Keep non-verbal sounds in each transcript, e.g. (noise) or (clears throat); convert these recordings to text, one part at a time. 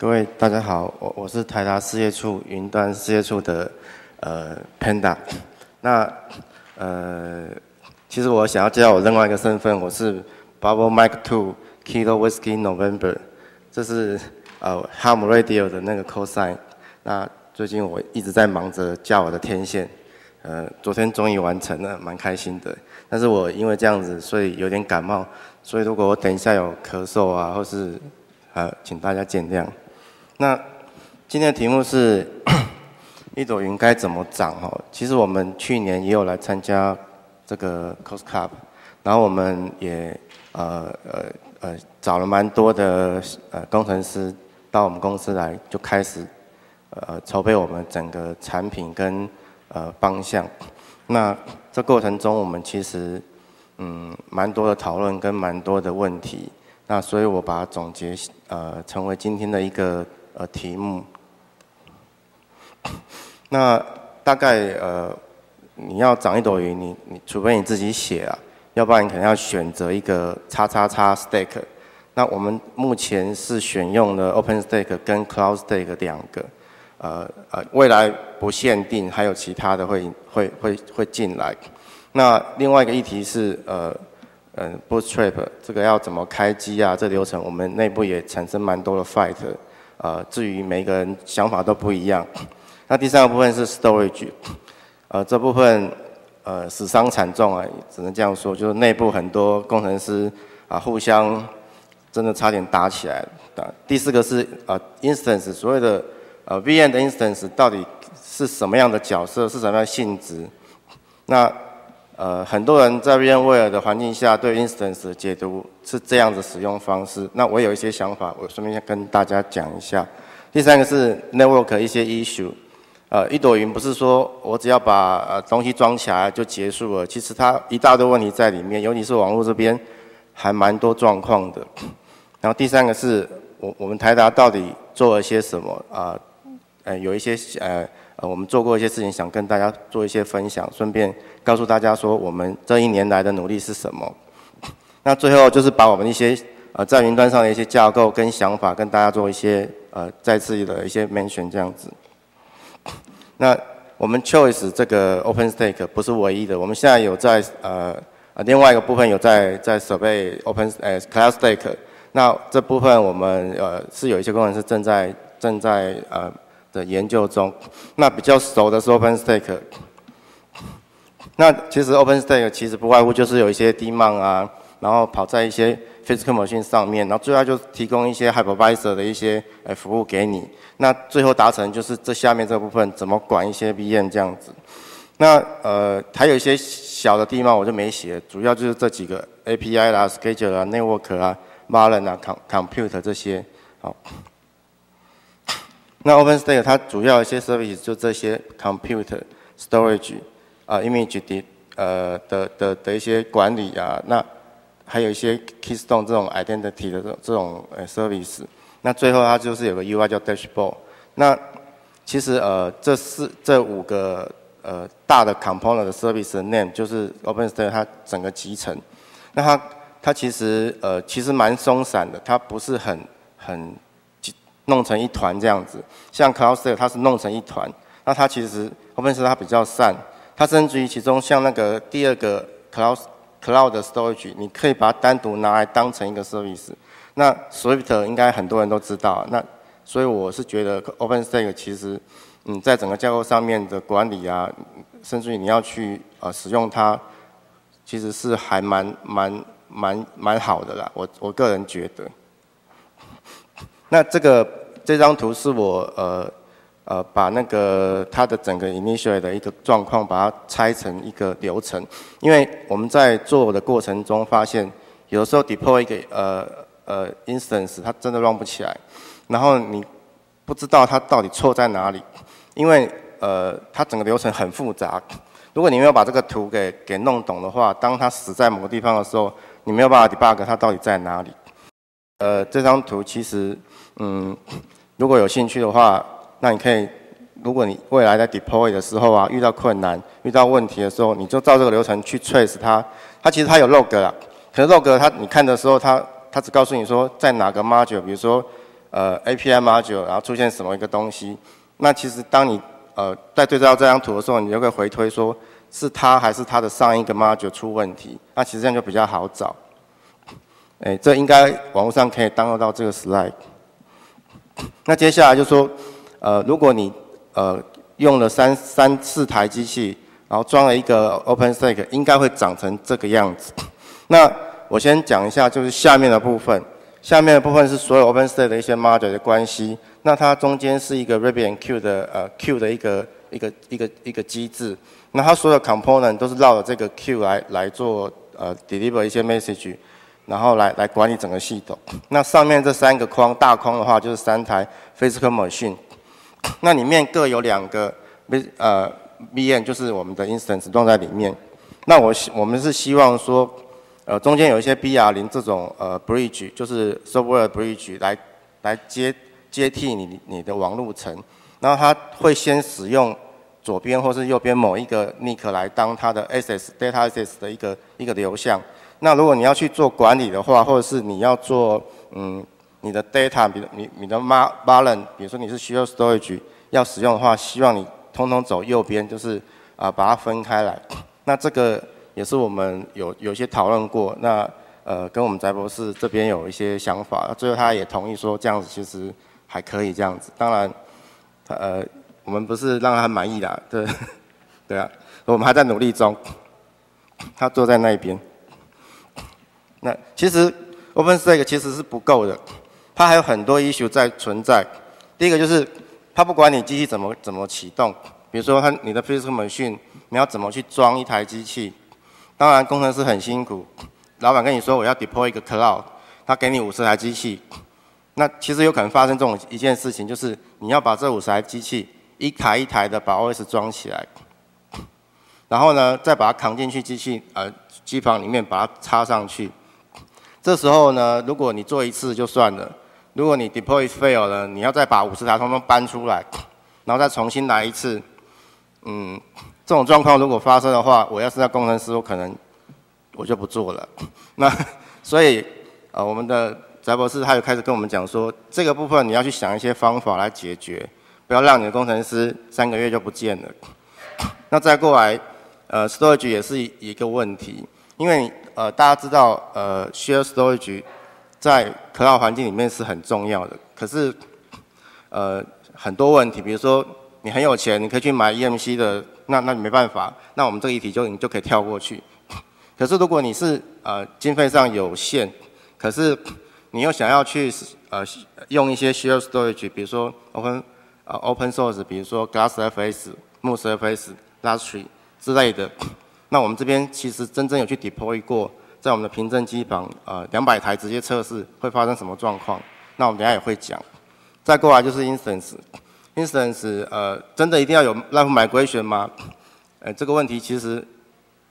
各位大家好，我我是台达事业处云端事业处的呃 Panda。那呃，其实我想要介绍我另外一个身份，我是 Bubble Mike Two Kilo Whiskey November，这是呃 Ham Radio 的那个 cosine。那最近我一直在忙着架我的天线，呃，昨天终于完成了，蛮开心的。但是我因为这样子，所以有点感冒。所以如果我等一下有咳嗽啊，或是呃，请大家见谅。那今天的题目是 (coughs) 一朵云该怎么长？哦，其实我们去年也有来参加这个 Cost Cup，然后我们也呃呃呃找了蛮多的呃工程师到我们公司来，就开始呃筹备我们整个产品跟呃方向。那这过程中，我们其实嗯，蛮多的讨论跟蛮多的问题，那所以我把它总结，呃，成为今天的一个呃题目。(coughs) 那大概呃，你要长一朵云，你你除非你自己写啊，要不然你可能要选择一个叉叉叉 stack。那我们目前是选用了 OpenStack 跟 CloudStack 两个，呃呃，未来不限定，还有其他的会会会会进来。那另外一个议题是，呃，呃，Bootstrap 这个要怎么开机啊？这流程我们内部也产生蛮多的 fight，呃，至于每个人想法都不一样。(coughs) 那第三个部分是 Storage，呃，这部分呃死伤惨重啊，只能这样说，就是内部很多工程师啊互相真的差点打起来。第四个是呃 Instance，所谓的呃 VM 的 Instance 到底是什么样的角色，是什么样的性质？那呃，很多人在 VMware 的环境下对 Instance 的解读是这样子使用方式。那我有一些想法，我顺便跟大家讲一下。第三个是 Network 一些 issue。呃，一朵云不是说我只要把呃东西装起来就结束了，其实它一大堆问题在里面，尤其是网络这边还蛮多状况的。(coughs) 然后第三个是我我们台达到底做了些什么啊？呃，有一些呃。呃，我们做过一些事情，想跟大家做一些分享，顺便告诉大家说，我们这一年来的努力是什么。(laughs) 那最后就是把我们一些呃在云端上的一些架构跟想法，跟大家做一些呃再次的一些 mention 这样子。那我们 choice 这个 OpenStack 不是唯一的，我们现在有在呃呃另外一个部分有在在设备 Open 呃 CloudStack。那这部分我们呃是有一些工程师正在正在呃。的研究中，那比较熟的是 OpenStack。那其实 OpenStack 其实不外乎就是有一些 demon 啊，然后跑在一些 physical machine 上面，然后最后就提供一些 hypervisor 的一些呃服务给你。那最后达成就是这下面这部分怎么管一些 VM 这样子。那呃还有一些小的地方我就没写，主要就是这几个 API 啦、schedule 啊、network 啊、v a l e n 啊、compute 这些，好。那 OpenStack 它主要一些 service 就这些 computer storage 啊 image 的呃的的的一些管理啊，那还有一些 keystone 这种 identity 的这这种呃 service。那最后它就是有个 UI 叫 dashboard。那其实呃这四这五个呃大的 component 的 service name 就是 OpenStack 它整个集成。那它它其实呃其实蛮松散的，它不是很很。弄成一团这样子，像 CloudStack 它是弄成一团，那它其实 OpenStack 它比较散，它甚至于其中像那个第二个 Cloud Cloud Storage，你可以把它单独拿来当成一个 service。那 Swift 应该很多人都知道，那所以我是觉得 OpenStack 其实嗯在整个架构上面的管理啊，甚至于你要去呃使用它，其实是还蛮蛮蛮蛮好的啦，我我个人觉得。那这个这张图是我呃呃把那个它的整个 initial 的一个状况，把它拆成一个流程。因为我们在做的过程中发现，有时候 deploy 一个呃呃 instance，它真的 run 不起来。然后你不知道它到底错在哪里，因为呃它整个流程很复杂。如果你没有把这个图给给弄懂的话，当它死在某个地方的时候，你没有办法 debug 它到底在哪里。呃，这张图其实。嗯，如果有兴趣的话，那你可以，如果你未来在 deploy 的时候啊，遇到困难、遇到问题的时候，你就照这个流程去 trace 它。它其实它有 log 啦，可是 log 它你看的时候，它它只告诉你说在哪个 module，比如说呃 API module，然后出现什么一个东西。那其实当你呃在对照这张图的时候，你就会回推说是它还是它的上一个 module 出问题。那其实这样就比较好找。哎，这应该网络上可以 download 到这个 slide。那接下来就说，呃，如果你呃用了三三四台机器，然后装了一个 OpenStack，应该会长成这个样子。那我先讲一下，就是下面的部分。下面的部分是所有 OpenStack 的一些 module 的关系。那它中间是一个 RabbitMQ 的呃 Q 的一个一个一个一个机制。那它所有 component 都是绕着这个 Q 来来做呃 deliver 一些 message，然后来来管理整个系统。(laughs) 那上面这三个框大框的话，就是三台 physical machine。(coughs) 那里面各有两个 V 呃 VM，就是我们的 instance 装在里面。那我希我们是希望说。呃，中间有一些 BR 零这种呃 bridge，就是 software bridge 来来接接替你你的网路层，然后它会先使用左边或是右边某一个 NIC 来当它的 SS data SS 的一个一个流向。那如果你要去做管理的话，或者是你要做嗯你的 data，比如你你的 balance，比如说你是需要 storage 要使用的话，希望你通通走右边，就是啊把它分开来。(coughs) 那这个。也是我们有有些讨论过，那呃跟我们翟博士这边有一些想法，最后他也同意说这样子其实还可以这样子。当然，他呃我们不是让他满意的，对 (laughs) 对啊，我们还在努力中。他坐在那边。那其实 OpenStack 其实是不够的，它还有很多 issue 在存在。第一个就是它不管你机器怎么怎么启动，比如说它你的 physical machine 你要怎么去装一台机器。当然，工程师很辛苦。老板跟你说我要 deploy 一个 cloud，他给你五十台机器，那其实有可能发生这种一件事情，就是你要把这五十台机器一台一台的把 OS 装起来，然后呢再把它扛进去机器呃机房里面把它插上去。这时候呢，如果你做一次就算了，如果你 deploy fail 了，你要再把五十台通通搬出来，然后再重新来一次，嗯。这种状况如果发生的话，我要是在工程师，我可能我就不做了。(laughs) 那所以呃，我们的翟博士他就开始跟我们讲说，这个部分你要去想一些方法来解决，不要让你的工程师三个月就不见了。(coughs) 那再过来，呃，storage 也是一个问题，因为呃大家知道呃，share storage 在可靠环境里面是很重要的，可是呃很多问题，比如说你很有钱，你可以去买 EMC 的。那那你没办法，那我们这个议题就你就可以跳过去。可是如果你是呃经费上有限，可是你又想要去呃用一些 share storage，比如说 open 呃 open source，比如说 GlassFS、MooseFS、Lasttree 之类的，那我们这边其实真正有去 deploy 过，在我们的凭证机房呃两百台直接测试会发生什么状况，那我们等下也会讲。再过来就是 instance。Instance，呃，真的一定要有 Live Migration 吗？呃，这个问题其实，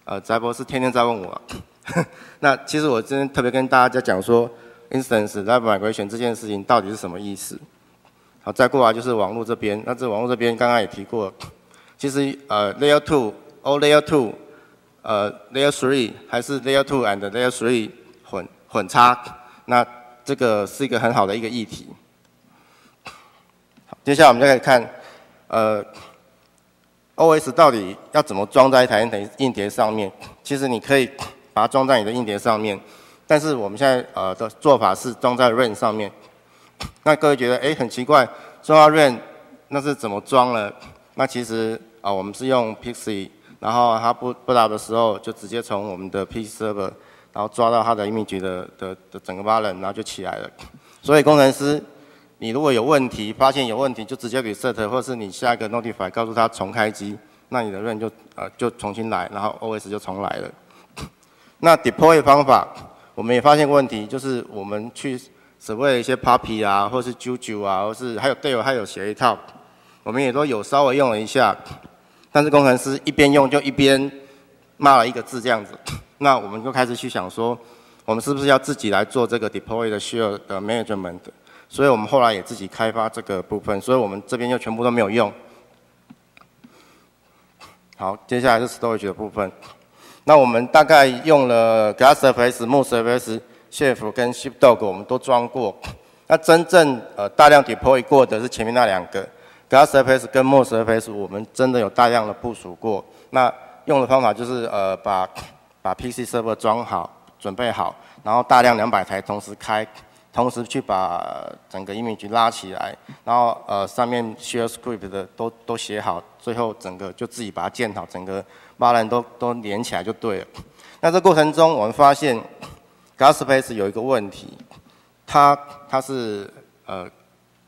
呃，翟博士天天在问我。(laughs) 那其实我今天特别跟大家讲说，Instance Live Migration 这件事情到底是什么意思？好，再过来就是网络这边。那这网络这边刚刚也提过，其实呃，Layer Two、O Layer Two、呃，Layer Three 还是 Layer Two and Layer Three 混混插，那这个是一个很好的一个议题。接下来我们就可以看，呃，OS 到底要怎么装在一台硬碟上面？其实你可以把它装在你的硬碟上面，但是我们现在呃的做法是装在 RAM 上面。那各位觉得，哎，很奇怪，装到 RAM 那是怎么装呢？那其实啊，我们是用 Pixie，然后它不不打的时候，就直接从我们的 PC server，然后抓到它的 image 的的的整个 balan，然后就起来了。(laughs) 所以工程师。你如果有问题，发现有问题，就直接给 set，或是你下一个 notify 告诉他重开机，那你的 run 就呃就重新来，然后 OS 就重来了。(laughs) 那 deploy 方法，我们也发现问题，就是我们去所谓的一些 puppy 啊，或是 juju 啊，或是还有队友还有写一套，我们也都有稍微用了一下，但是工程师一边用就一边骂了一个字这样子，(laughs) 那我们就开始去想说，我们是不是要自己来做这个 deploy 的 share 的 management？所以我们后来也自己开发这个部分，所以我们这边就全部都没有用。好，接下来是 storage 的部分。那我们大概用了 GlassFS、MooseFS、Chef 跟 Sheepdog，我们都装过。那真正呃大量 deploy 过的是前面那两个 Glass Surface 跟 MoSFS，我们真的有大量的部署过。那用的方法就是呃把把 PC server 装好，准备好，然后大量两百台同时开，同时去把整个 image 拉起来，然后呃上面 share script 的都都写好，最后整个就自己把它建好，整个八人都都连起来就对了。那这过程中我们发现 gasiface 有一个问题。它它是呃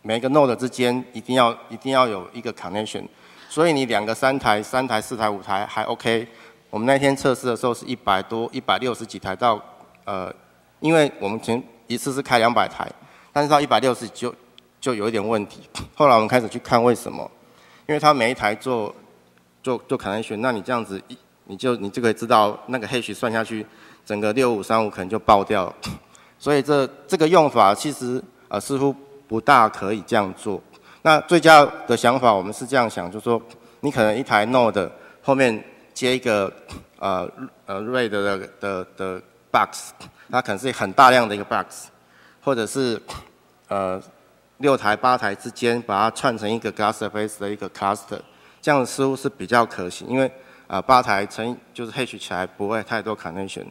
每个 node 之间一定要一定要有一个 connection，所以你两个三台三台四台五台还 OK。我们那天测试的时候是一百多一百六十几台到呃，因为我们前一次是开两百台，但是到一百六十就就有一点问题。(laughs) 后来我们开始去看为什么，因为它每一台做做做 connection，那你这样子一你就你就可以知道那个 hash 算下去，整个六五三五可能就爆掉了。(laughs) 所以这这个用法其实呃似乎不大可以这样做。那最佳的想法我们是这样想，就是说你可能一台 Node 后面接一个呃呃 RAID 的的的 box，它可能是很大量的一个 box，或者是呃六台八台之间把它串成一个 glass face 的一个 cluster，这样似乎是比较可行，因为啊八台乘就是 H 起来不会太多 connection。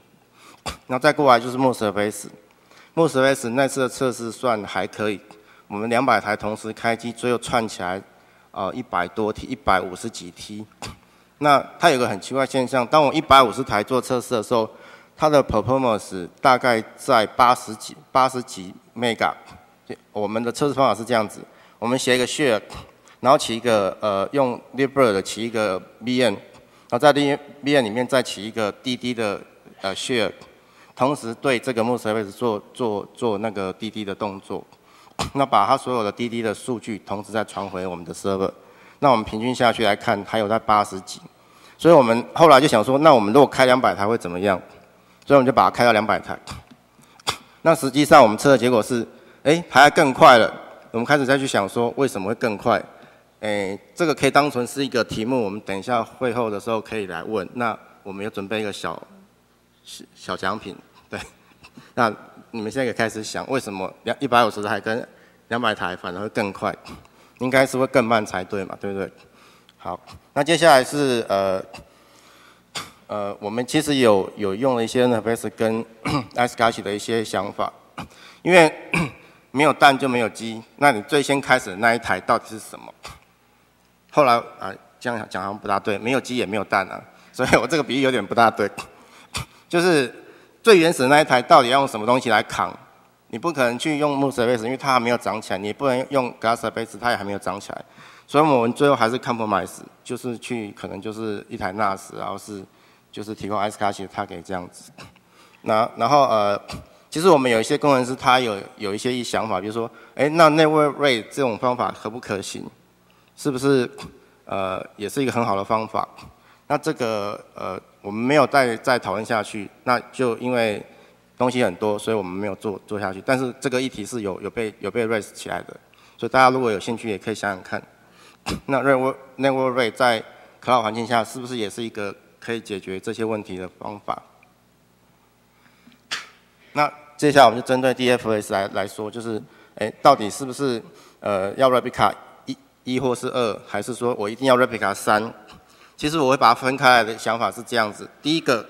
那再过来就是 Moss Surface。m o s s 那次的测试算还可以，我们两百台同时开机，最后串起来，呃，一百多 T，一百五十几 T。(laughs) 那它有个很奇怪现象，当我一百五十台做测试的时候，它的 performance 大概在八十几、八十几 mega。我们的测试方法是这样子：我们写一个 share，然后起一个呃用 libbird 起一个 vn，然后在 vn 里面再起一个滴滴的呃 share。同时对这个 MSService 做做做那个滴滴的动作，那把它所有的滴滴的数据同时再传回我们的 server，那我们平均下去来看，还有在八十几，所以我们后来就想说，那我们如果开两百台会怎么样？所以我们就把它开到两百台。那实际上我们测的结果是，哎，还要更快了。我们开始再去想说，为什么会更快？哎，这个可以当成是一个题目，我们等一下会后的时候可以来问。那我们有准备一个小小奖品。对，那你们现在也开始想，为什么两一百五十台跟两百台反而会更快？应该是会更慢才对嘛，对不对？好，那接下来是呃呃，我们其实有有用了一些 NFS 跟 s c a s h 的一些想法，因为 (coughs) 没有蛋就没有鸡，那你最先开始的那一台到底是什么？后来啊，这样讲好像不大对，没有鸡也没有蛋啊，所以我这个比喻有点不大对，(coughs) 就是。最原始的那一台到底要用什么东西来扛？你不可能去用木 s 贝 base，因为它还没有长起来；你不能用 glass base，它也还没有长起来。所以我们最后还是 compromise，就是去可能就是一台 NAS，然后是就是提供 i s c a s h 它可以这样子。(laughs) 那然后呃，其实我们有一些工程师他有有一些一想法，比如说，哎，那 network ray 这种方法可不可行？是不是呃也是一个很好的方法？那这个呃。我们没有再再讨论下去，那就因为东西很多，所以我们没有做做下去。但是这个议题是有有被有被 raise 起来的，所以大家如果有兴趣，也可以想想看，那 network network rate 在 cloud 环境下是不是也是一个可以解决这些问题的方法？那接下来我们就针对 DFS 来来说，就是哎，到底是不是呃要 replica 一一或是二，还是说我一定要 replica 三？其实我会把它分开来的想法是这样子：第一个，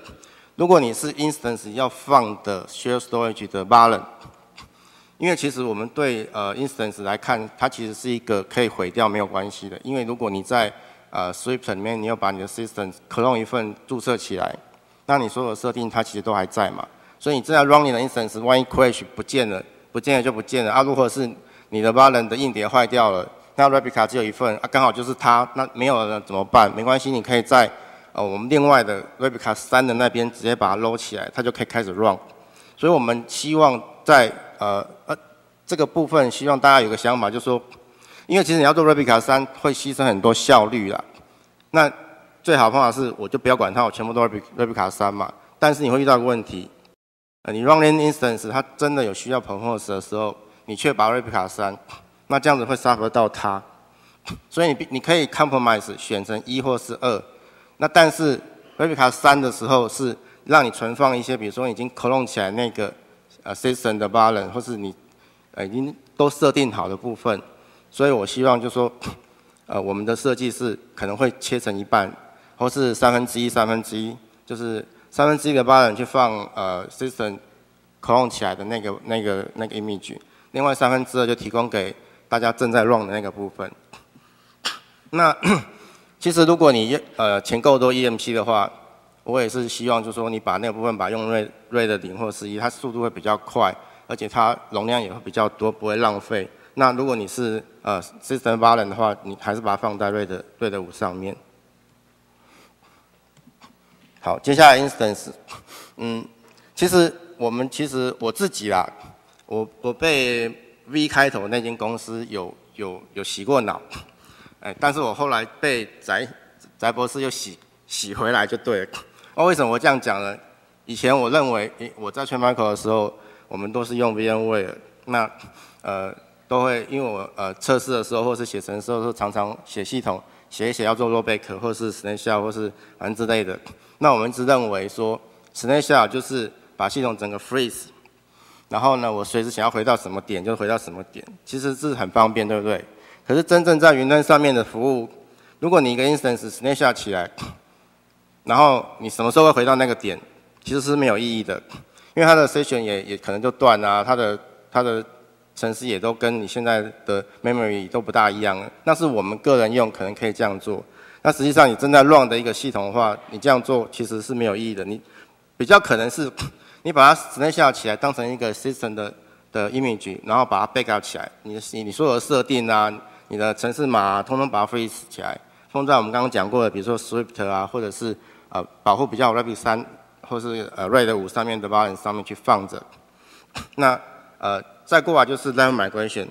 如果你是 instance 要放的 share storage 的 balance，因为其实我们对呃 instance 来看，它其实是一个可以毁掉没有关系的。因为如果你在呃 script 里面，你要把你的 system clone 一份注册起来，那你所有的设定它其实都还在嘛。所以你正在 running 的 instance，万一 crash 不见了，不见了就不见了啊。如果是你的 balance 的硬碟坏掉了。那 replica 只有一份啊，刚好就是它，那没有了怎么办？没关系，你可以在呃我们另外的 replica 三的那边直接把它搂起来，它就可以开始 run。所以我们希望在呃呃这个部分，希望大家有个想法，就是说，因为其实你要做 replica 三会牺牲很多效率啦。那最好方法是，我就不要管它，我全部都 replica 三嘛。但是你会遇到一个问题，呃，你 running instance 它真的有需要 performance 的时候，你却把 replica 三。那这样子会 suffer 到它，(laughs) 所以你你可以 compromise 选成一或是二，那但是 replica 三的时候是让你存放一些，比如说已经 clone 起来那个呃 system 的 balance，或是你呃已经都设定好的部分，所以我希望就说，(coughs) 呃我们的设计是可能会切成一半，或是三分之一三分之一，就是三分之一的 balance 去放呃 system clone 起来的那个那个那个 image，另外三分之二就提供给大家正在 run 的那个部分。(coughs) 那 (coughs) 其实如果你呃钱够多 EMC 的话，我也是希望就是说你把那个部分把用瑞瑞的零或十一，它速度会比较快，而且它容量也会比较多，不会浪费。那如果你是呃 System v a l e n 的话，你还是把它放在瑞的瑞的五上面。好，接下来 Instance，嗯，其实我们其实我自己啦，我我被 V 开头那间公司有有有洗过脑。哎，但是我后来被翟翟博士又洗洗回来就对了。那为什么我这样讲呢？以前我认为，我在全马口的时候，我们都是用 VMware，那呃都会因为我呃测试的时候或是写程式的时候，常常写系统写一写要做 r o b a c k 或是 snapshot 或是反正之类的。那我们一直认为说 snapshot 就是把系统整个 freeze，然后呢，我随时想要回到什么点就回到什么点，其实是很方便，对不对？可是真正在云端上面的服务，如果你一个 instance snapshot 起来，然后你什么时候会回到那个点，其实是没有意义的，因为它的 session 也也可能就断啊，它的它的程式也都跟你现在的 memory 都不大一样。那是我们个人用可能可以这样做，那实际上你正在 run 的一个系统的话，你这样做其实是没有意义的。你比较可能是你把它 snapshot 起来当成一个 system 的的 image，然后把它 backup 起来，你的你所有的设定啊。你的城市码通通把它 freeze 起来，放在我们刚刚讲过的，比如说 Swift 啊，或者是呃保护比较 Rabbit 三，或是呃 Red 五上面的 balance 上面去放着。(coughs) 那呃再过来就是 Level Migration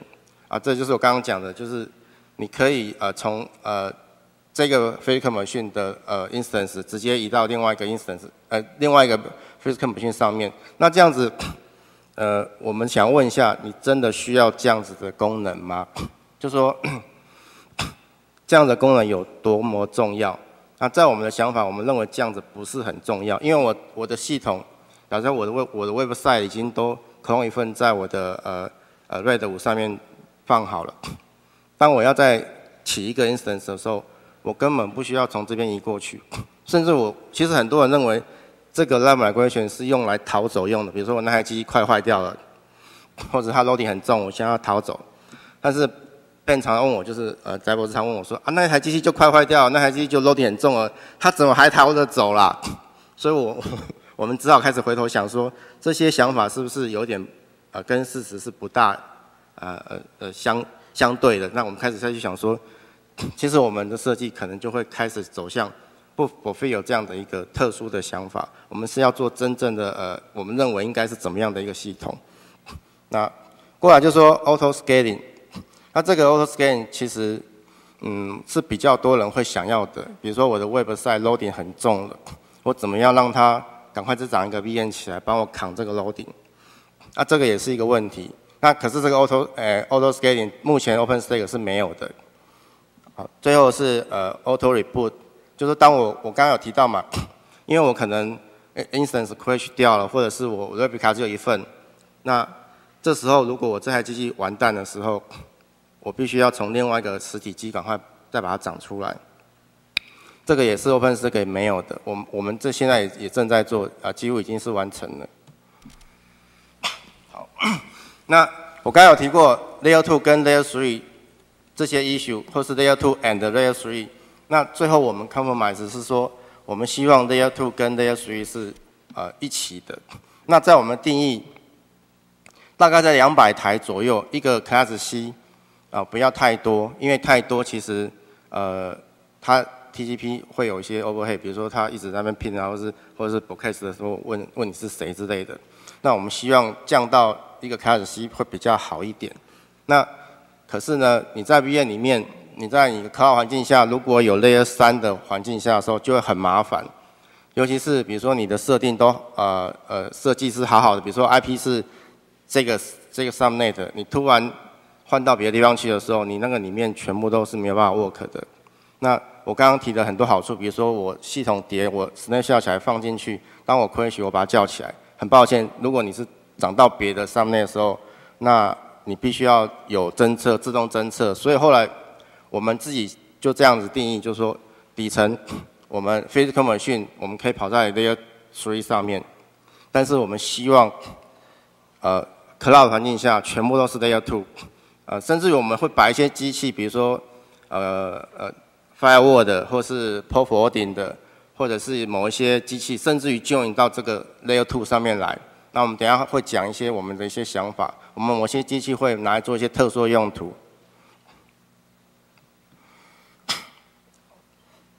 啊，这就是我刚刚讲的，就是你可以呃从呃这个 Physical Machine 的呃 Instance 直接移到另外一个 Instance，呃另外一个 Physical Machine 上面。那这样子，(clears throat) 呃我们想问一下，你真的需要这样子的功能吗？(clears throat) 就说 (clears throat) 这样的功能有多么重要？那在我们的想法，我们认为这样子不是很重要，因为我我的系统，假设我的 Web 我的 Website 已经都空一份在我的呃呃 Red 五上面放好了。当我要再起一个 Instance 的时候，我根本不需要从这边移过去。(laughs) 甚至我其实很多人认为这个 Live Migration 是用来逃走用的，比如说我那台机快坏掉了，或者它 Loading 很重，我想要逃走，但是。经常问我，就是呃，翟博士常问我说啊，那台机器就快坏掉了，那台机器就 load 很重了，他怎么还逃得走啦？(laughs) 所以我 (laughs) 我们只好开始回头想说，这些想法是不是有点呃跟事实是不大呃呃呃相相对的？那我们开始再去想说，(coughs) 其实我们的设计可能就会开始走向不不非有这样的一个特殊的想法，我们是要做真正的呃，我们认为应该是怎么样的一个系统？(coughs) 那过来就说 auto scaling。那这个 auto scaling 其实，嗯，是比较多人会想要的。比如说我的 website loading 很重了，我怎么样让它赶快再长一个 VM 起来，帮我扛这个 loading？那这个也是一个问题。那可是这个 auto 呃 auto scaling 目前 OpenStack 是没有的。最后是呃 auto reboot，就是当我我刚刚有提到嘛，(coughs) 因为我可能 instance crash 掉了，或者是我 replica 只有一份，那这时候如果我这台机器完蛋的时候，(coughs) 我必须要从另外一个实体机赶快再把它长出来，这个也是 OpenStack 没有的。我们我们这现在也也正在做，啊，几乎已经是完成了。好，(coughs) 那我刚刚有提过 Layer Two 跟 Layer Three 这些 issue，或是 Layer Two and Layer Three。那最后我们 compromise 是说，我们希望 Layer Two 跟 Layer Three 是呃一起的。那在我们定义，大概在两百台左右，一个 Class C。啊，不要太多，因为太多其实，呃，它 TCP 会有一些 overhead，比如说它一直在那边拼然后是或者是 broadcast 的时候问问你是谁之类的。那我们希望降到一个 class C 会比较好一点。那可是呢，你在 VM 里面，你在你的 cloud 环境下，如果有 Layer 三的环境下的时候，就会很麻烦。尤其是比如说你的设定都呃呃设计是好好的，比如说 IP 是这个这个 subnet，你突然换到别的地方去的时候，你那个里面全部都是没有办法 work 的。那我刚刚提的很多好处，比如说我系统碟我 snapshot 起来放进去，当我 crash 我把它叫起来。很抱歉，如果你是长到别的上面的时候，那你必须要有侦测，自动侦测。所以后来我们自己就这样子定义，就是说底层 (coughs) 我们 physical machine 我们可以跑在 layer three 上面，但是我们希望呃 cloud 环境下全部都是 layer two，呃，甚至于我们会把一些机器，比如说呃呃 firewall 的，或是 port forwarding 的。或者是某一些机器，甚至于 join 到这个 layer two 上面来。那我们等下会讲一些我们的一些想法。我们某些机器会拿来做一些特殊用途。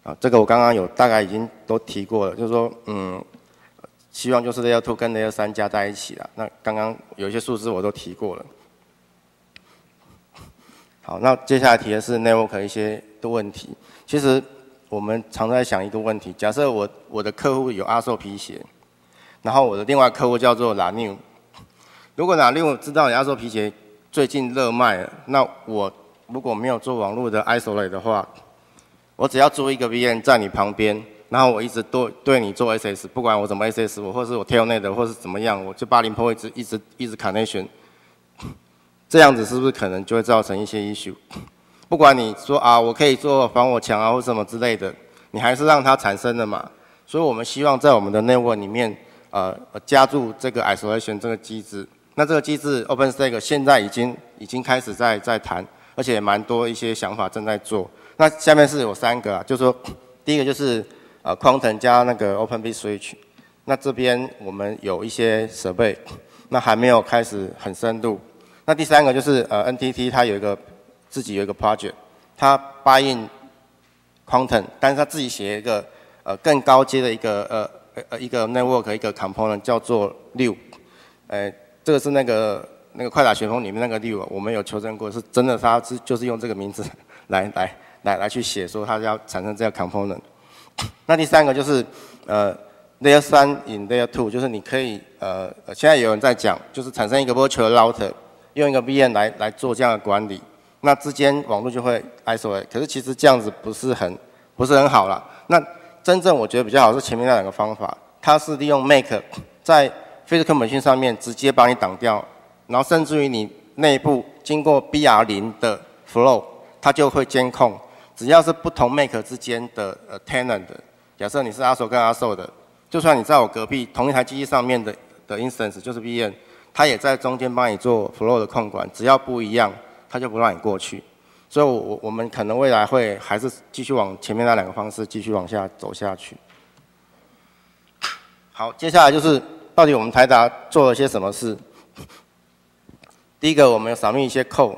啊，这个我刚刚有大概已经都提过了，就是说，嗯，希望就是 layer two 跟 layer 三加在一起了。那刚刚有一些数字我都提过了。好，那接下来提的是 network 一些的问题。其实。我们常在想一个问题：假设我我的客户有阿寿皮鞋，然后我的另外客户叫做 La New，如果 La New 知道你阿寿皮鞋最近热卖，那我如果没有做网络的 isolate 的话，我只要租一个 v n 在你旁边，然后我一直对对你做 SS，不管我怎么 SS，我或是我 Telnet 或是怎么样，我就八零 p 一直一直一直卡内旋这样子是不是可能就会造成一些 issue？不管你说啊，我可以做防火墙啊，或什么之类的，你还是让它产生的嘛。所以我们希望在我们的 network 里面，呃，加入这个 isolation 这个机制。那这个机制 OpenStack 现在已经已经开始在在谈，而且蛮多一些想法正在做。那下面是有三个啊，就是说 (clears throat) 第一个就是呃 Quantum 加那个 OpenB Switch。那这边我们有一些设备，那还没有开始很深入。那第三个就是呃 NTT 它有一个。自己有一个 project，它 buy in quantum，但是它自己写一个呃更高阶的一个呃呃一个 network 一个 component 叫做六，呃这个是那个那个快打旋风里面那个六，我们有求证过是真的，它是就是用这个名字来来来来去写说它要产生这个 component。那第三个就是呃 layer 三 in layer two，就是你可以呃现在有人在讲，就是产生一个 virtual router，用一个 VM 来来做这样的管理。那之间网络就会 isolate，可是其实这样子不是很不是很好了。那真正我觉得比较好是前面那两个方法，它是利用 make 在 physical machine 上面直接把你挡掉，然后甚至于你内部经过 BR 零的 flow，它就会监控，只要是不同 make 之间的呃 tenant，假设你是阿 s 跟阿 s 的，就算你在我隔壁同一台机器上面的的 instance 就是 VM，它也在中间帮你做 flow 的控管，只要不一样。他就不让你过去，所以，我我我们可能未来会还是继续往前面那两个方式继续往下走下去。好，接下来就是到底我们台达做了些什么事。第一个，我们有扫描一些扣，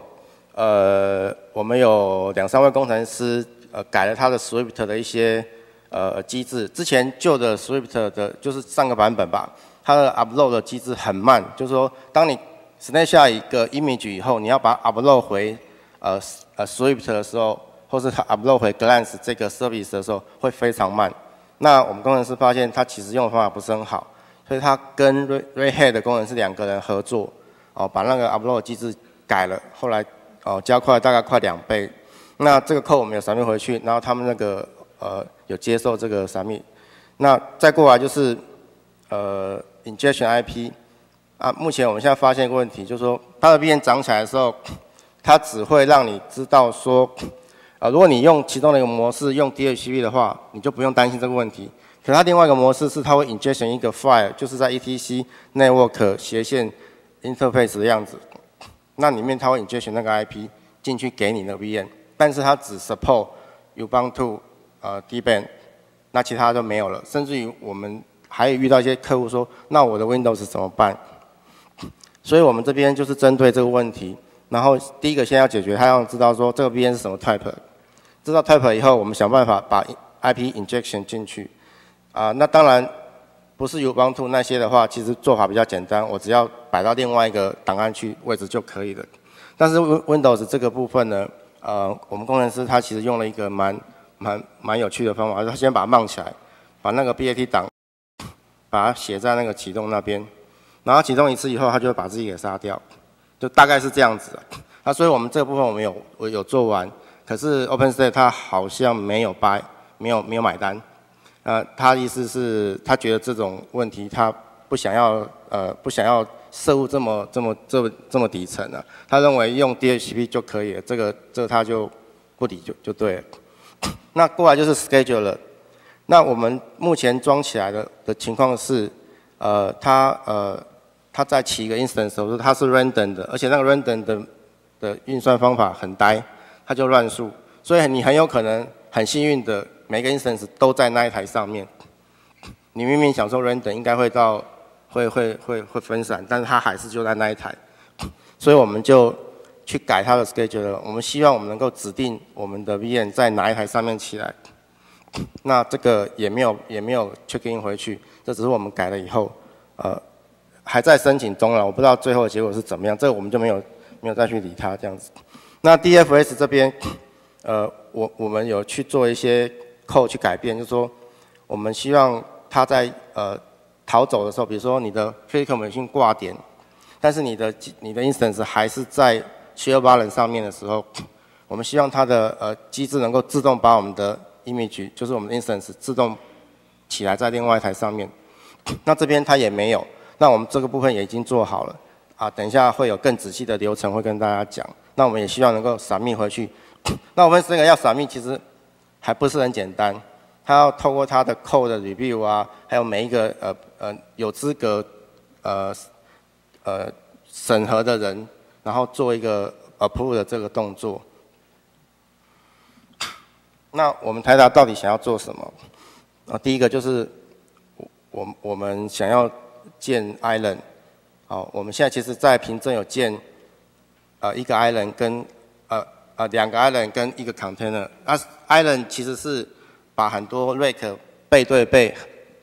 呃，我们有两三位工程师呃改了他的 Swift 的一些呃机制。之前旧的 Swift 的就是上个版本吧，它的 upload 的机制很慢，就是说当你 snap 下一个 image 以后，你要把 upload 回呃呃 Swift 的时候，或是 upload 回 Glance 这个 service 的时候，会非常慢。那我们工程师发现，他其实用的方法不是很好，所以他跟 Ray Ray Head 的工程师两个人合作，哦，把那个 upload 机制改了，后来哦加快了大概快两倍。那这个客我们有闪密回去，然后他们那个呃有接受这个闪密。那再过来就是呃 injection IP。啊，目前我们现在发现一个问题，就是说它的 VM 涨起来的时候，它只会让你知道说，啊，如果你用其中的一个模式用 DHCP 的话，你就不用担心这个问题。可它另外一个模式是它会 injection 一个 file，就是在 ETC network 斜线 interface 的样子，那里面它会 injection 那个 IP 进去给你那个 VM，但是它只 support Ubuntu 呃 D band，那其他都没有了。甚至于我们还有遇到一些客户说，那我的 Windows 怎么办？所以我们这边就是针对这个问题，然后第一个先要解决，他要知道说这个 VN 是什么 type，知道 type 以后，我们想办法把 IP injection 进去。啊，那当然不是 Ubuntu 那些的话，其实做法比较简单，我只要摆到另外一个档案区位置就可以了。但是 Windows 这个部分呢，呃，我们工程师他其实用了一个蛮蛮蛮有趣的方法，他先把它放起来，把那个 BAT 档把它写在那个启动那边。然后启动一次以后，他就会把自己给杀掉，就大概是这样子。啊，(laughs) 所以我们这个部分我们有我有做完，可是 OpenStack 他好像没有 buy，没有没有买单。呃，他意思是，他觉得这种问题他不想要呃不想要涉入这么这么这么这么底层啊。他认为用 DHCP 就可以了，这个这个他就不理就就对了。(laughs) 那过来就是 Scheduler，那我们目前装起来的的情况是，呃，它呃，它在起一个 instance 时候，它是 random 的，而且那个 random 的的运算方法很呆，它就乱数，所以你很有可能很幸运的每个 instance 都在那一台上面。你明明想说 random 应该会到会会会会分散，但是它还是就在那一台，所以我们就去改它的 schedule。我们希望我们能够指定我们的 VM 在哪一台上面起来。那这个也没有也没有 check in 回去，这只是我们改了以后，呃，还在申请中了，我不知道最后的结果是怎么样，这个我们就没有没有再去理它这样子。那 DFS 这边，呃，我我们有去做一些 code 去改变，就是说我们希望它在呃逃走的时候，比如说你的 physical machine 挂点，但是你的你的 instance 还是在 share balance 上面的时候，我们希望它的呃机制能够自动把我们的 image 就是我们的 instance 自动起来在另外一台上面，那这边它也没有，那我们这个部分也已经做好了，啊，等一下会有更仔细的流程会跟大家讲，那我们也希望能够闪密回去，(coughs) 那我们这个要闪密其实还不是很简单，它要透过它的 code review 啊，还有每一个呃呃有资格呃呃审核的人，然后做一个 approve 的这个动作。(coughs) 那我们台达到底想要做什么？啊，第一个就是我我我们想要建 island，好，我们现在其实在凭证有建呃一个 island 跟呃呃两个 island 跟一个 container。那 island 其实是把很多 rack 背对背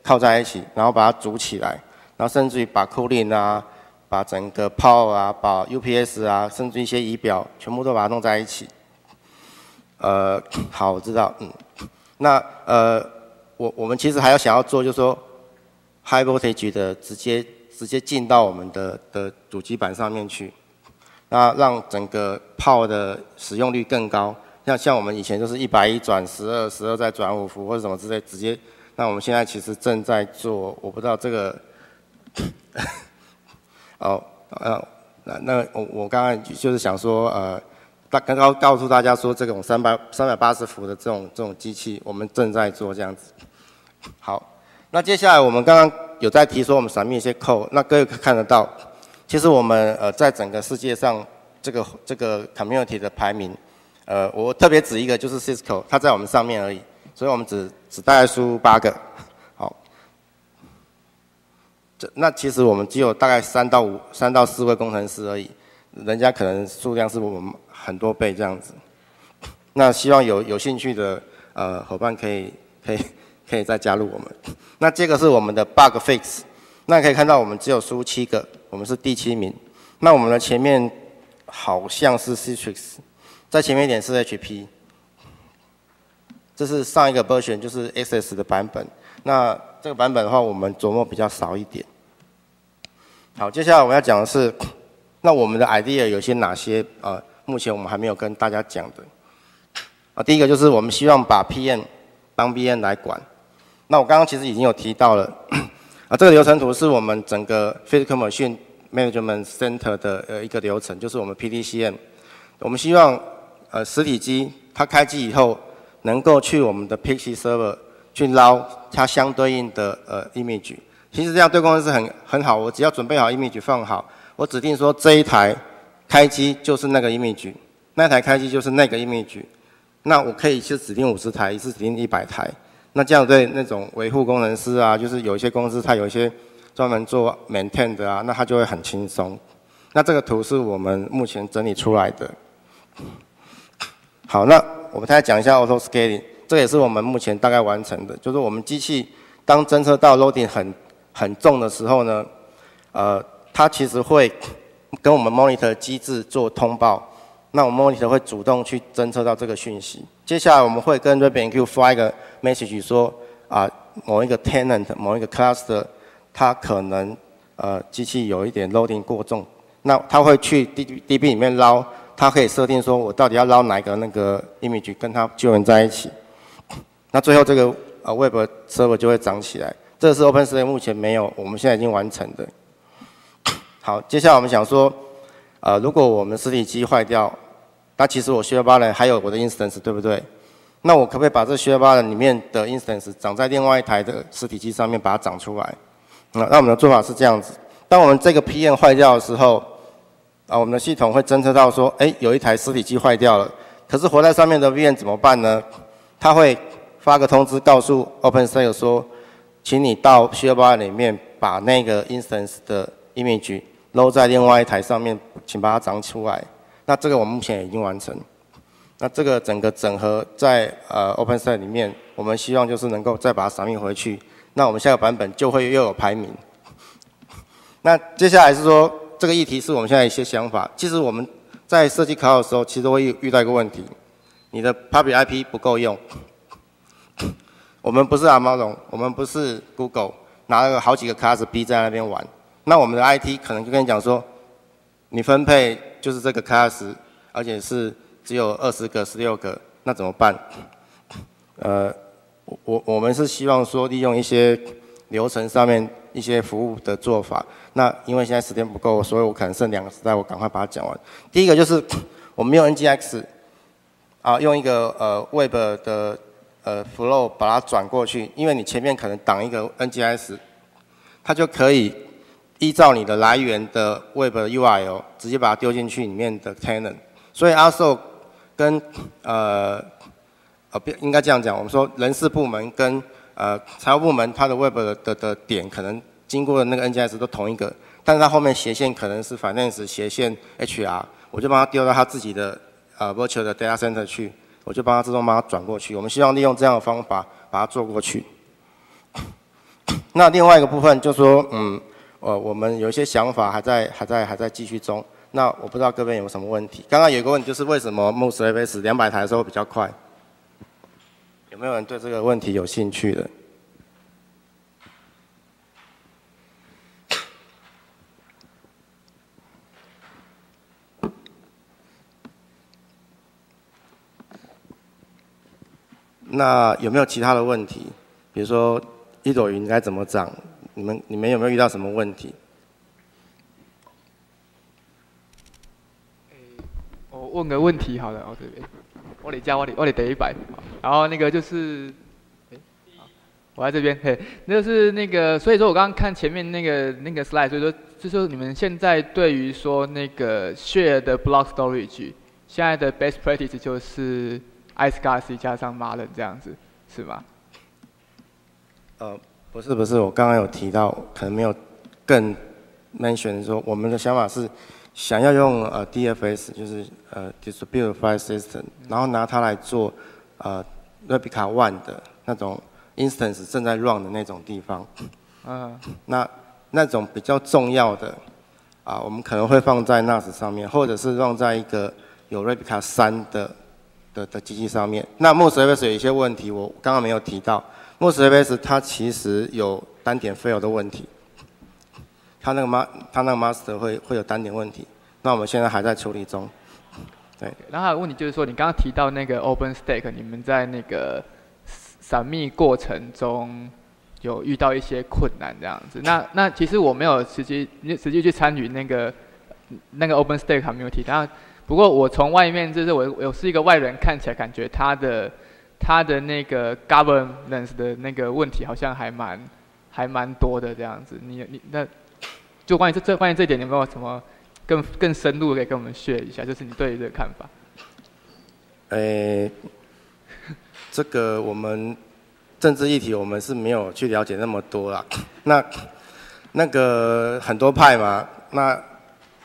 靠在一起，然后把它组起来，然后甚至于把 cooling 啊，把整个 power 啊，把 UPS 啊，甚至一些仪表全部都把它弄在一起。呃，好，我知道，嗯，那呃，我我们其实还要想要做，就是说，high voltage 的直接直接进到我们的的主机板上面去，那让整个炮的使用率更高，像像我们以前就是一百一转十二，十二再转五伏或者什么之类，直接，那我们现在其实正在做，我不知道这个，(laughs) 哦，呃，那那我我刚刚就是想说，呃。大刚刚告诉大家说，这种三百三百八十伏的这种这种机器，我们正在做这样子。好，那接下来我们刚刚有在提说我们闪密一些扣，那各位看得到，其实我们呃在整个世界上这个这个 community 的排名，呃我特别指一个就是 Cisco，它在我们上面而已，所以我们只只大概输八个。好，这那其实我们只有大概三到五三到四位工程师而已，人家可能数量是我们。很多倍这样子，那希望有有兴趣的呃伙伴可以可以可以再加入我们。(laughs) 那这个是我们的 bug fix，那可以看到我们只有输七个，我们是第七名。那我们的前面好像是 Citrix，在前面一点是 HP，这是上一个 version 就是 SS 的版本。那这个版本的话，我们琢磨比较少一点。好，接下来我们要讲的是，(coughs) 那我们的 idea 有些哪些呃？目前我们还没有跟大家讲的啊，第一个就是我们希望把 PM 当 BN 来管。那我刚刚其实已经有提到了啊，这个流程图是我们整个 Physical Machine Management Center 的呃一个流程，就是我们 PDCM。我们希望呃实体机它开机以后，能够去我们的 Pixie Server 去捞它相对应的呃 image。其实这样对公司是很很好，我只要准备好 image 放好，我指定说这一台。开机就是那个 image，那台开机就是那个 image，那我可以去指定五十台，一次指定一百台，那这样对那种维护工程师啊，就是有一些公司它有一些专门做 maintain 的啊，那它就会很轻松。那这个图是我们目前整理出来的。好，那我们再讲一下 auto scaling，这也是我们目前大概完成的，就是我们机器当侦测到 loading 很很重的时候呢，呃，它其实会。跟我们 monitor 机制做通报，那我们 monitor 会主动去侦测到这个讯息。接下来我们会跟 r a b i n q 发一个 message 说，啊，某一个 tenant 某一个 cluster，它可能呃机器有一点 loading 过重，那它会去 D DB 里面捞，它可以设定说我到底要捞哪个那个 image 跟它救援在一起。那最后这个呃 Web server 就会涨起来。这是 OpenStack 目前没有，我们现在已经完成的。好，接下来我们想说，呃，如果我们实体机坏掉，那其实我 share balance 还有我的 instance，对不对？那我可不可以把这 share balance 里面的 instance 长在另外一台的实体机上面，把它长出来？那那我们的做法是这样子：当我们这个 PM 坏掉的时候，啊，我们的系统会侦测到说，哎，有一台实体机坏掉了，可是活在上面的 VM 怎么办呢？它会发个通知告诉 OpenStack 说，请你到 share balance 里面把那个 instance 的 image low 在另外一台上面，请把它长出来。那这个我们目前已经完成。那这个整个整合在呃 OpenSet 里面，我们希望就是能够再把它扫描回去。那我们下个版本就会又有排名。那接下来是说这个议题是我们现在一些想法。其实我们在设计考的时候，其实会遇到一个问题：你的 Public IP 不够用。我们不是 Amazon，我们不是 Google，拿了好几个 class B 在那边玩。那我们的 IT 可能就跟你讲说，你分配就是这个 class，而且是只有二十个、十六个，那怎么办？(coughs) 呃，我我们是希望说利用一些流程上面一些服务的做法。那因为现在时间不够，所以我可能剩两个时代，我赶快把它讲完。第一个就是 (coughs) 我们用 NGX 啊，用一个呃 Web 的呃 Flow 把它转过去，因为你前面可能挡一个 NGS，它就可以。依照你的来源的 Web URL，直接把它丢进去里面的 Tenant。所以 ASO 跟呃呃不应该这样讲，我们说人事部门跟呃财务部门，它的 Web 的的点可能经过的那个 NGS 都同一个，但是它后面斜线可能是 Finance 斜线 HR，我就帮他丢到他自己的呃 Virtual 的 Data Center 去，我就帮他自动帮他转过去。我们希望利用这样的方法把它做过去。那另外一个部分就说嗯。呃，我们有一些想法还在还在还在继续中。那我不知道各位有什么问题？刚刚有一个问题就是为什么 Mos FS 两百台的时候比较快？有没有人对这个问题有兴趣的？那有没有其他的问题？比如说一朵云该怎么长？你们你们有没有遇到什么问题？我问个问题好了，我这边，我得加我得我得得一百，然后那个就是，我在这边，嘿，那就是那个，所以说我刚刚看前面那个那个 slide，所以说就说你们现在对于说那个 share 的 block storage，现在的 best practice 就是 iSCSI 加上 Marlin 这样子，是吗？呃。不是不是，我刚刚有提到，可能没有更 mention 说，我们的想法是想要用呃 DFS，就是呃 Distributed File System，然后拿它来做呃 Replica One 的那种 instance 正在 run 的那种地方。嗯。那那种比较重要的啊，我们可能会放在 NAS 上面，或者是放在一个有 Replica 三的的的机器上面。那 m o s FS 有一些问题，我刚刚没有提到。M o s FS 它其实有单点 fail 的问题，它那个 ma 它那个 master 会会有单点问题，那我们现在还在处理中。对。然后还有问题就是说，你刚刚提到那个 OpenStack，你们在那个闪密过程中有遇到一些困难这样子。那那其实我没有实际实际去参与那个那个 OpenStack community，但不过我从外面就是我我是一个外人看起来感觉它的。他的那个 governance 的那个问题好像还蛮还蛮多的这样子，你你那就关于这这关于这点，你有没有什么更更深入的可以跟我们学一下？就是你对这个看法。诶，这个我们政治议题我们是没有去了解那么多啦。(coughs) 那那个很多派嘛，那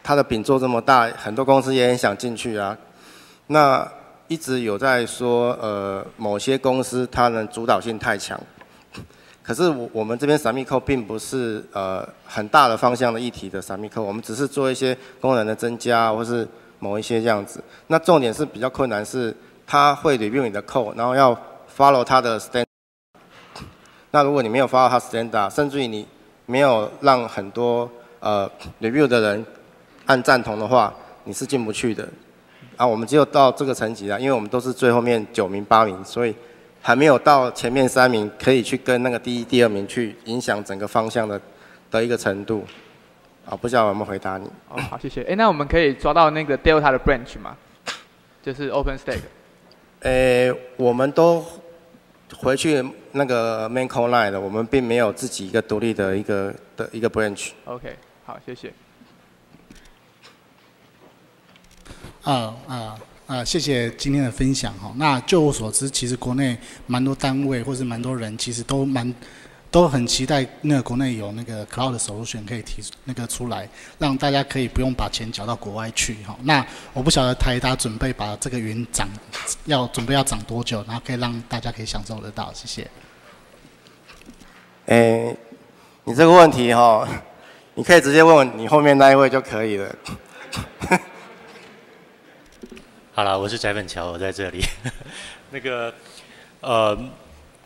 他的饼做这么大，很多公司也很想进去啊。那一直有在说，呃，某些公司它的主导性太强，(laughs) 可是我我们这边闪密扣并不是呃很大的方向的议题的闪密扣，我们只是做一些功能的增加，或是某一些这样子。那重点是比较困难是，它会 review 你的扣，然后要 follow 它的 stand。那如果你没有 follow 它 standard，甚至于你没有让很多呃 review 的人按赞同的话，你是进不去的。啊，我们只有到这个层级了，因为我们都是最后面九名八名，所以还没有到前面三名可以去跟那个第一、第二名去影响整个方向的的一个程度。啊，不知道有没有回答你？哦，好，谢谢。哎，那我们可以抓到那个 Delta 的 branch 吗？就是 OpenStack。诶，我们都回去那个 main core line 了，我们并没有自己一个独立的一个的一个 branch。OK，好，谢谢。啊啊啊！谢谢今天的分享哈。那就我所知，其实国内蛮多单位或是蛮多人，其实都蛮。都很期待那个国内有那个 cloud solution 可以提那个出来，让大家可以不用把钱缴到国外去哈。那我不晓得台达准备把这个云涨，要准备要涨多久，然后可以让大家可以享受得到。谢谢。诶，你这个问题哈，你可以直接问问你后面那一位就可以了。好了，我是翟本桥，我在这里。(laughs) 那个，呃。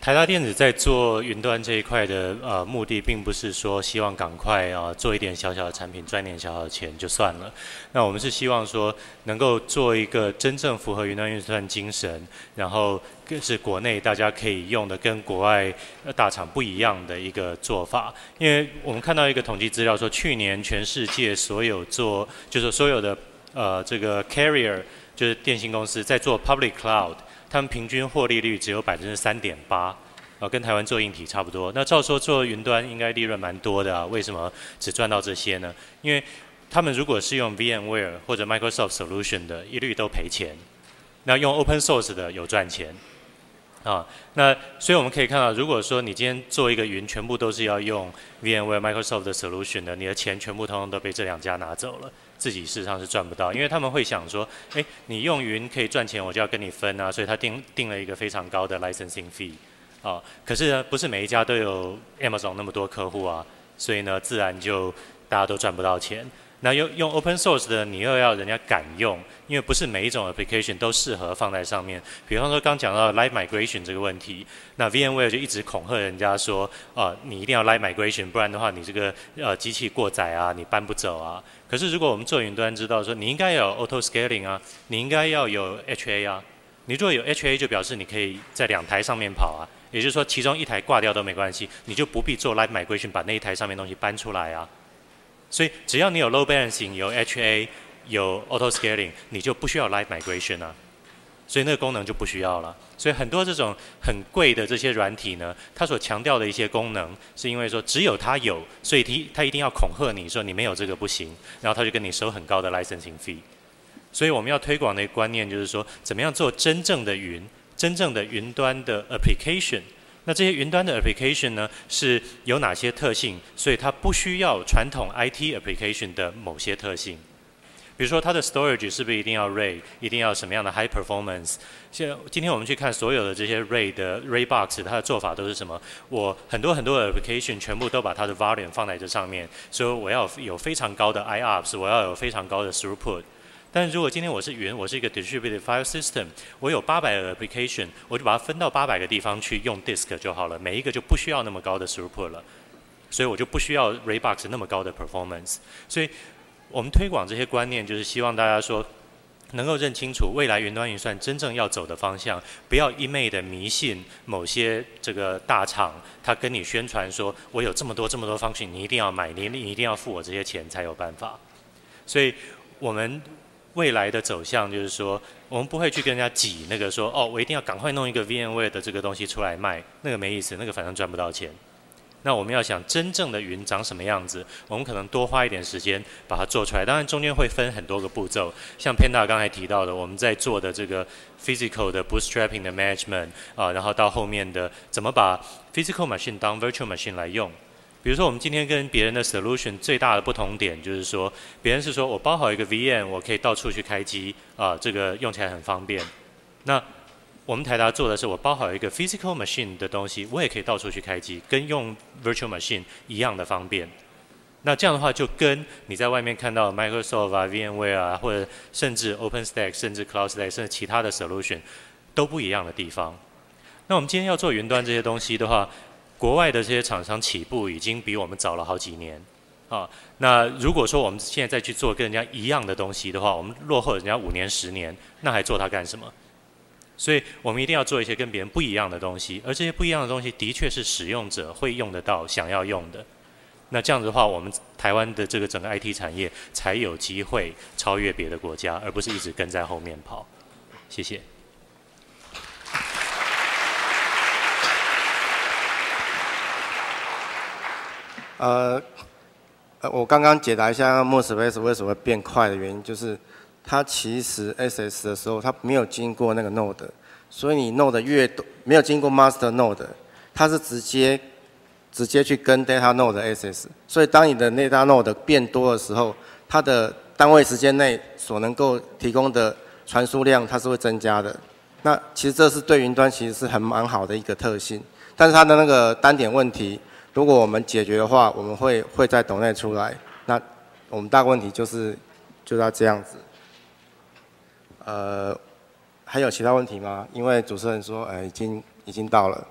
台达电子在做云端这一块的呃目的，并不是说希望赶快啊做一点小小的产品赚点小小的钱就算了。那我们是希望说能够做一个真正符合云端运算精神，然后更是国内大家可以用的跟国外大厂不一样的一个做法。因为我们看到一个统计资料说，去年全世界所有做就是所有的呃这个 carrier 就是电信公司在做 public cloud。他们平均获利率只有百分之三点八，啊，跟台湾做硬体差不多。那照说做云端应该利润蛮多的啊，为什么只赚到这些呢？因为他们如果是用 VMware 或者 Microsoft Solution 的，一律都赔钱。那用 Open Source 的有赚钱，啊，那所以我们可以看到，如果说你今天做一个云，全部都是要用 VMware、Microsoft 的 Solution 的，你的钱全部通通都被这两家拿走了。自己事实上是赚不到，因为他们会想说，哎，你用云可以赚钱，我就要跟你分啊，所以他定定了一个非常高的 licensing fee，啊，可是呢，不是每一家都有 Amazon 那么多客户啊，所以呢，自然就大家都赚不到钱。那用用 open source 的，你又要人家敢用，因为不是每一种 application 都适合放在上面。比方说刚讲到 live migration 这个问题，那 VMware 就一直恐吓人家说，啊，你一定要 live migration，不然的话你这个呃机器过载啊，你搬不走啊。可是如果我们做云端知道说，你应该有 auto scaling 啊，你应该要有 HA 啊。你如果有 HA 就表示你可以在两台上面跑啊，也就是说其中一台挂掉都没关系，你就不必做 live migration 把那一台上面东西搬出来啊。所以只要你有 low balancing、有 HA、有 auto scaling，你就不需要 live migration 啊。所以那个功能就不需要了。所以很多这种很贵的这些软体呢，它所强调的一些功能，是因为说只有它有，所以它它一定要恐吓你说你没有这个不行，然后他就跟你收很高的 licensing fee。所以我们要推广的一个观念就是说，怎么样做真正的云，真正的云端的 application。那这些云端的 application 呢，是有哪些特性？所以它不需要传统 IT application 的某些特性。比如说它的 storage 是不是一定要 RAID，一定要什么样的 high performance？现今天我们去看所有的这些 RAID 的 RAID box，它的做法都是什么？我很多很多的 application 全部都把它的 volume 放在这上面，所以我要有非常高的 IOPS，我要有非常高的 throughput。但是如果今天我是云，我是一个 distributed file system，我有八百个 application，我就把它分到八百个地方去用 disk 就好了，每一个就不需要那么高的 throughput 了，所以我就不需要 RAID box 那么高的 performance。所以我们推广这些观念，就是希望大家说能够认清楚未来云端运算真正要走的方向，不要一昧的迷信某些这个大厂，他跟你宣传说我有这么多这么多方 n 你一定要买，你你一定要付我这些钱才有办法。所以我们。未来的走向就是说，我们不会去跟人家挤那个说，哦，我一定要赶快弄一个 VMware 的这个东西出来卖，那个没意思，那个反正赚不到钱。那我们要想真正的云长什么样子，我们可能多花一点时间把它做出来。当然中间会分很多个步骤，像 Panda 刚才提到的，我们在做的这个 physical 的 bootstrapping 的 management 啊，然后到后面的怎么把 physical machine 当 virtual machine 来用。比如说，我们今天跟别人的 solution 最大的不同点就是说，别人是说我包好一个 VM，我可以到处去开机，啊，这个用起来很方便。那我们台达做的是，我包好一个 physical machine 的东西，我也可以到处去开机，跟用 virtual machine 一样的方便。那这样的话，就跟你在外面看到 Microsoft 啊、VMware 啊，或者甚至 OpenStack、甚至 CloudStack 甚至其他的 solution 都不一样的地方。那我们今天要做云端这些东西的话，国外的这些厂商起步已经比我们早了好几年，啊，那如果说我们现在再去做跟人家一样的东西的话，我们落后人家五年十年，那还做它干什么？所以我们一定要做一些跟别人不一样的东西，而这些不一样的东西的确是使用者会用得到、想要用的。那这样子的话，我们台湾的这个整个 IT 产业才有机会超越别的国家，而不是一直跟在后面跑。谢谢。呃，呃，我刚刚解答一下 m o s Space 为什么会变快的原因，就是它其实 SS 的时候它没有经过那个 Node，所以你 Node 越多，没有经过 Master Node，它是直接直接去跟 Data Node 的 SS，所以当你的 Data Node 变多的时候，它的单位时间内所能够提供的传输量它是会增加的。那其实这是对云端其实是很蛮好的一个特性，但是它的那个单点问题。如果我们解决的话，我们会会在岛内出来。那我们大问题就是就要这样子。呃，还有其他问题吗？因为主持人说，呃，已经已经到了。